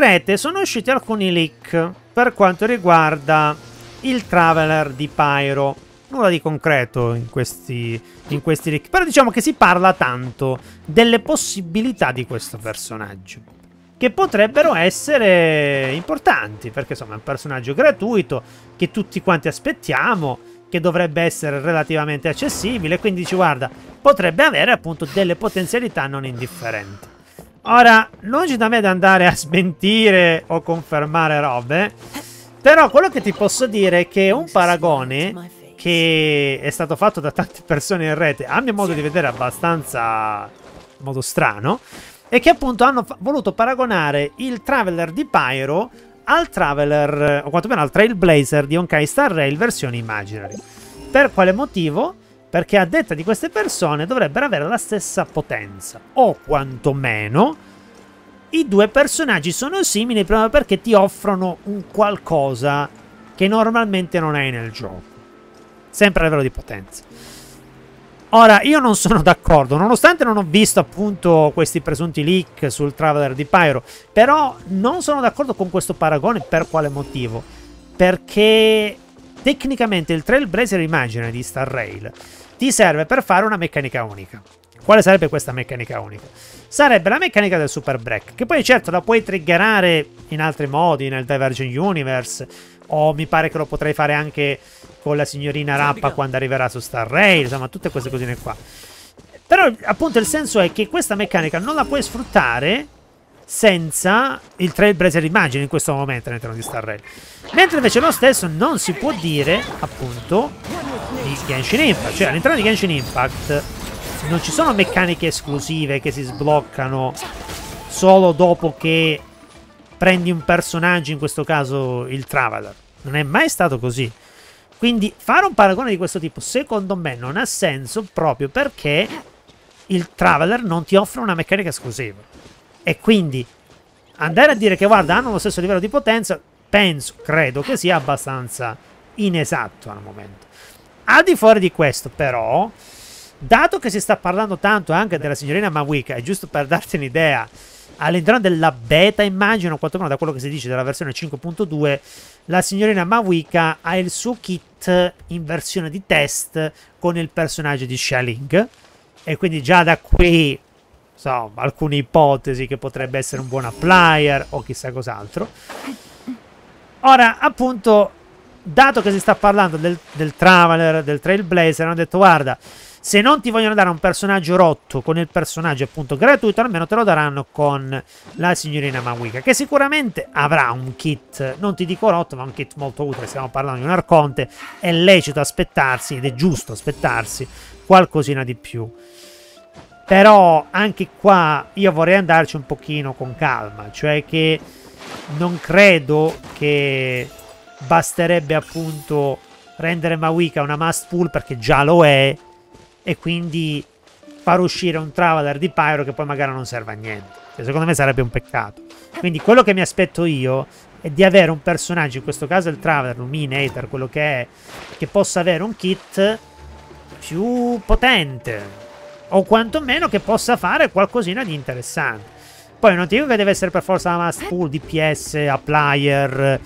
rete sono usciti alcuni leak per quanto riguarda il Traveler di Pyro. Nulla di concreto in questi, in questi leak, però diciamo che si parla tanto delle possibilità di questo personaggio. Che potrebbero essere importanti, perché insomma è un personaggio gratuito che tutti quanti aspettiamo, che dovrebbe essere relativamente accessibile, quindi ci guarda, potrebbe avere appunto delle potenzialità non indifferenti. Ora, lungi da me da andare a smentire o confermare robe, però quello che ti posso dire è che un paragone che è stato fatto da tante persone in rete, a mio modo di vedere abbastanza in modo strano, è che appunto hanno voluto paragonare il Traveler di Pyro al Traveler, o quantomeno al Trailblazer di Honkai Star Rail versione Imaginary. Per quale motivo? Perché a detta di queste persone dovrebbero avere la stessa potenza. O quantomeno i due personaggi sono simili proprio perché ti offrono un qualcosa che normalmente non hai nel gioco. Sempre a livello di potenza. Ora, io non sono d'accordo, nonostante non ho visto appunto questi presunti leak sul Traveler di Pyro, però non sono d'accordo con questo paragone per quale motivo? Perché tecnicamente il Trailblazer Imaginary di Star Rail ti serve per fare una meccanica unica. Quale sarebbe questa meccanica unica? Sarebbe la meccanica del Super Break, che poi certo la puoi triggerare in altri modi, nel Divergent Universe, o mi pare che lo potrei fare anche con la signorina Rappa quando arriverà su Star Rail, insomma tutte queste cosine qua. Però appunto il senso è che questa meccanica non la puoi sfruttare senza il Trailblazer Immagine in questo momento all'interno di Star Rail. Mentre invece lo stesso non si può dire, appunto, di Genshin Impact. Cioè all'interno di Genshin Impact non ci sono meccaniche esclusive che si sbloccano solo dopo che prendi un personaggio, in questo caso il Traveler. Non è mai stato così. Quindi fare un paragone di questo tipo secondo me non ha senso proprio perché il Traveler non ti offre una meccanica esclusiva. E quindi andare a dire che guarda hanno lo stesso livello di potenza, penso, credo che sia abbastanza inesatto al momento. Al di fuori di questo però, dato che si sta parlando tanto anche della signorina Mawika, è giusto per darti un'idea, all'interno della beta immagino, quantomeno da quello che si dice della versione 5.2, la signorina Mawika ha il suo kit in versione di test con il personaggio di Shelling. E quindi già da qui so, alcune ipotesi che potrebbe essere un buon applier o chissà cos'altro. Ora, appunto, dato che si sta parlando del, del Traveler, del Trailblazer, hanno detto guarda, se non ti vogliono dare un personaggio rotto con il personaggio appunto gratuito, almeno te lo daranno con la signorina Mawika, che sicuramente avrà un kit, non ti dico rotto, ma un kit molto utile, stiamo parlando di un arconte, è lecito aspettarsi ed è giusto aspettarsi qualcosina di più. Però anche qua io vorrei andarci un pochino con calma, cioè che non credo che basterebbe appunto rendere Mawika una must pull perché già lo è e quindi far uscire un Traveler di Pyro che poi magari non serve a niente. Cioè, secondo me sarebbe un peccato. Quindi quello che mi aspetto io è di avere un personaggio, in questo caso il Traveler, Luminator, quello che è, che possa avere un kit più potente, o quantomeno che possa fare qualcosina di interessante. Poi non ti dico che deve essere per forza una must pull, DPS, applier,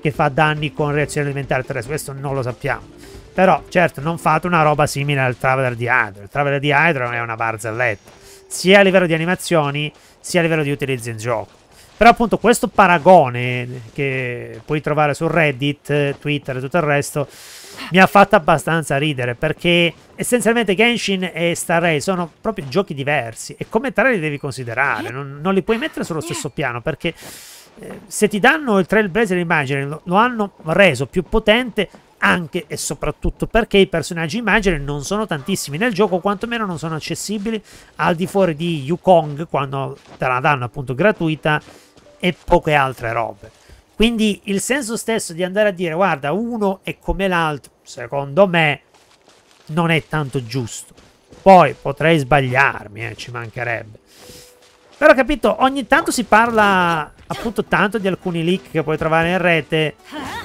che fa danni con reazioni alimentari terrestri, questo non lo sappiamo. Però, certo, non fate una roba simile al Traveler di Hydro. Il Traveler di Hydro è una barzelletta, sia a livello di animazioni, sia a livello di utilizzo in gioco. Però appunto questo paragone che puoi trovare su Reddit, Twitter e tutto il resto mi ha fatto abbastanza ridere perché essenzialmente Genshin e Star Rail sono proprio giochi diversi e come tale li devi considerare, non, non li puoi mettere sullo stesso piano perché eh, se ti danno il Trailblazer Imaginary lo, lo hanno reso più potente anche e soprattutto perché i personaggi Imaginary non sono tantissimi nel gioco, quantomeno non sono accessibili al di fuori di Yukong quando te la danno appunto gratuita e poche altre robe. Quindi il senso stesso di andare a dire guarda uno è come l'altro, secondo me non è tanto giusto. Poi potrei sbagliarmi, eh, ci mancherebbe. Però capito, ogni tanto si parla appunto tanto di alcuni leak che puoi trovare in rete,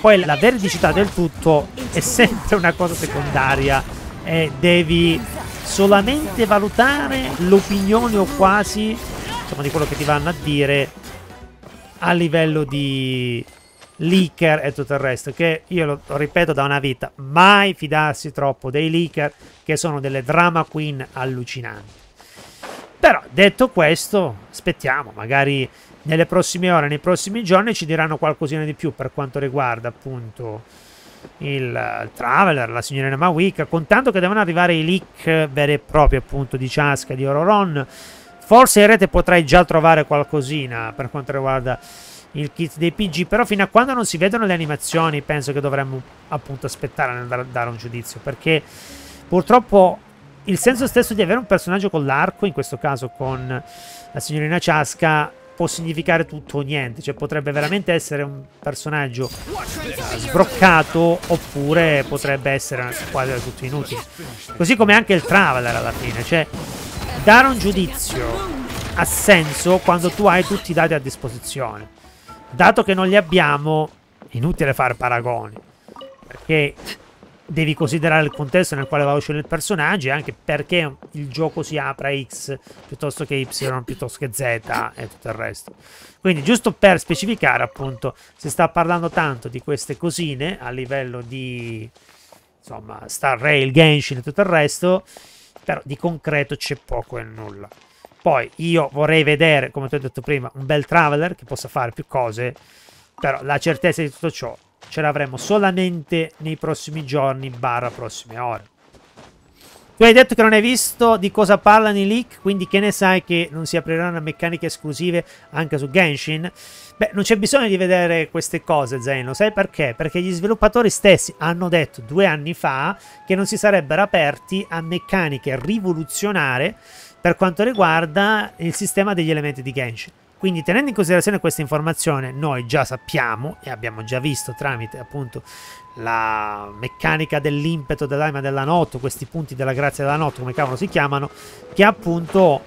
poi la veridicità del tutto è sempre una cosa secondaria e devi solamente valutare l'opinione o quasi insomma, di quello che ti vanno a dire a livello di leaker e tutto il resto, che io lo, ripeto da una vita, mai fidarsi troppo dei leaker che sono delle drama queen allucinanti. Però detto questo, aspettiamo, magari nelle prossime ore, nei prossimi giorni ci diranno qualcosina di più per quanto riguarda appunto il, il Traveler, la signorina Mawika, contando che devono arrivare i leak veri e propri appunto di Chaska, di Ororon. Forse in rete potrai già trovare qualcosina per quanto riguarda il kit dei PG, però fino a quando non si vedono le animazioni penso che dovremmo appunto aspettare a dare un giudizio, perché purtroppo il senso stesso di avere un personaggio con l'arco, in questo caso con la signorina Chaska, può significare tutto o niente, cioè potrebbe veramente essere un personaggio sbroccato oppure potrebbe essere quasi del tutto inutile. Così come anche il Traveler alla fine, cioè dare un giudizio ha senso quando tu hai tutti i dati a disposizione. Dato che non li abbiamo, è inutile fare paragoni, perché devi considerare il contesto nel quale va uscire il personaggio e anche perché il gioco si apre a X piuttosto che Y, piuttosto che Z e tutto il resto. Quindi giusto per specificare appunto, si sta parlando tanto di queste cosine a livello di insomma Star Rail, Genshin e tutto il resto, però di concreto c'è poco e nulla. Poi io vorrei vedere, come ti ho detto prima, un bel Traveler che possa fare più cose, però la certezza di tutto ciò ce l'avremo solamente nei prossimi giorni barra prossime ore. Tu hai detto che non hai visto di cosa parlano i leak, quindi che ne sai che non si apriranno meccaniche esclusive anche su Genshin? Beh, non c'è bisogno di vedere queste cose, Zen, lo sai perché? Perché gli sviluppatori stessi hanno detto due anni fa che non si sarebbero aperti a meccaniche rivoluzionarie per quanto riguarda il sistema degli elementi di Genshin. Quindi tenendo in considerazione questa informazione, noi già sappiamo e abbiamo già visto tramite appunto la meccanica dell'impeto dell'anima della notte, questi punti della grazia della notte, come cavolo si chiamano, che appunto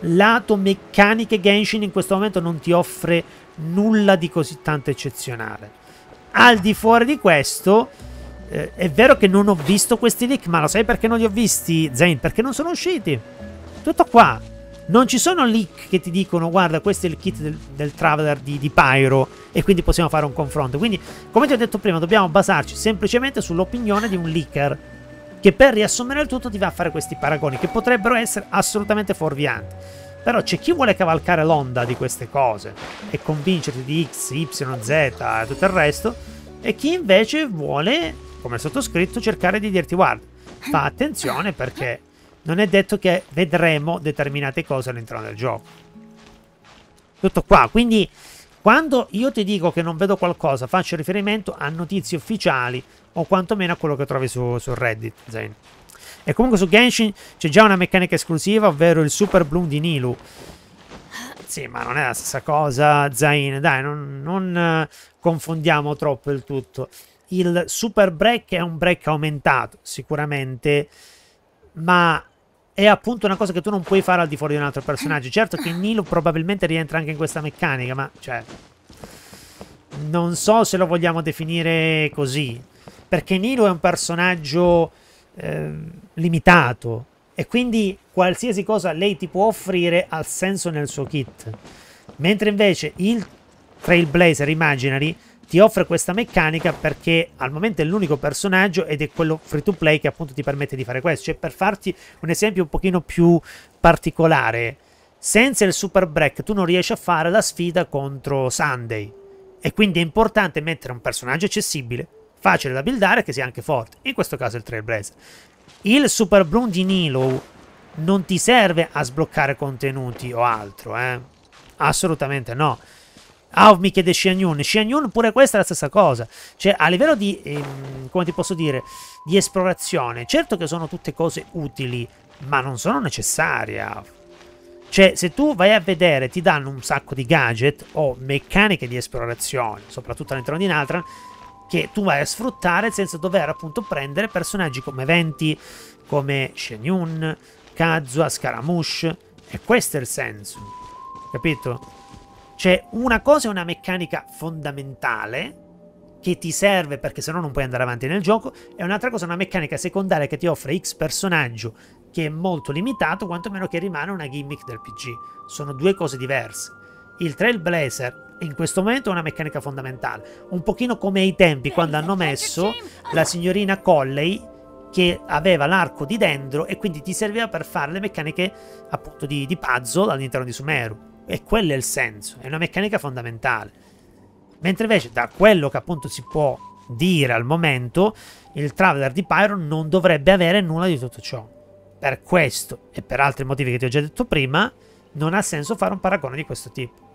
lato meccaniche Genshin in questo momento non ti offre nulla di così tanto eccezionale. Al di fuori di questo, eh, è vero che non ho visto questi leak, ma lo sai perché non li ho visti, Zane? Perché non sono usciti. Tutto qua. Non ci sono leak che ti dicono guarda questo è il kit del, del Traveler di, di, Pyro e quindi possiamo fare un confronto. Quindi come ti ho detto prima dobbiamo basarci semplicemente sull'opinione di un leaker che per riassumere il tutto ti va a fare questi paragoni che potrebbero essere assolutamente fuorvianti. Però c'è chi vuole cavalcare l'onda di queste cose e convincerti di X, Y, Z e tutto il resto e chi invece vuole, come sottoscritto, cercare di dirti guarda, fa attenzione perché non è detto che vedremo determinate cose all'interno del gioco. Tutto qua, quindi quando io ti dico che non vedo qualcosa, faccio riferimento a notizie ufficiali o quantomeno a quello che trovi su, su Reddit, Zen. E comunque su Genshin c'è già una meccanica esclusiva, ovvero il Super Bloom di Nilu. Sì, ma non è la stessa cosa, Zain. Dai, non, non uh, confondiamo troppo il tutto. Il Super Break è un break aumentato, sicuramente, ma è appunto una cosa che tu non puoi fare al di fuori di un altro personaggio. Certo che Nilo probabilmente rientra anche in questa meccanica, ma cioè... Non so se lo vogliamo definire così. Perché Nilo è un personaggio eh, limitato. E quindi qualsiasi cosa lei ti può offrire ha senso nel suo kit. Mentre invece il Trailblazer Imaginary ti offre questa meccanica perché al momento è l'unico personaggio ed è quello free to play che appunto ti permette di fare questo. Cioè, per farti un esempio un pochino più particolare, senza il super break tu non riesci a fare la sfida contro Sunday. E quindi è importante mettere un personaggio accessibile, facile da buildare che sia anche forte. In questo caso il Trailblazer. Il Super Bloom di Nilo non ti serve a sbloccare contenuti o altro, eh? Assolutamente no. Aov mi chiede Xianyun. Xianyun pure questa è la stessa cosa. Cioè, a livello di, ehm, come ti posso dire, di esplorazione, certo che sono tutte cose utili, ma non sono necessarie. Cioè, se tu vai a vedere, ti danno un sacco di gadget o meccaniche di esplorazione, soprattutto all'interno di Natran, che tu vai a sfruttare senza dover appunto prendere personaggi come Venti, come Shenyun, Kazua, Scaramouche. E questo è il senso. Capito? Cioè, una cosa è una meccanica fondamentale che ti serve perché sennò non puoi andare avanti nel gioco, e un'altra cosa è una meccanica secondaria che ti offre X personaggio che è molto limitato, quantomeno che rimane una gimmick del PG. Sono due cose diverse. il Trailblazer in questo momento è una meccanica fondamentale. Un pochino come ai tempi quando hanno messo la signorina Colley che aveva l'arco di dendro e quindi ti serviva per fare le meccaniche appunto di, di puzzle all'interno di Sumeru. E quello è il senso, è una meccanica fondamentale. Mentre invece da quello che appunto si può dire al momento, il Traveler di Pyro non dovrebbe avere nulla di tutto ciò. Per questo e per altri motivi che ti ho già detto prima, non ha senso fare un paragone di questo tipo.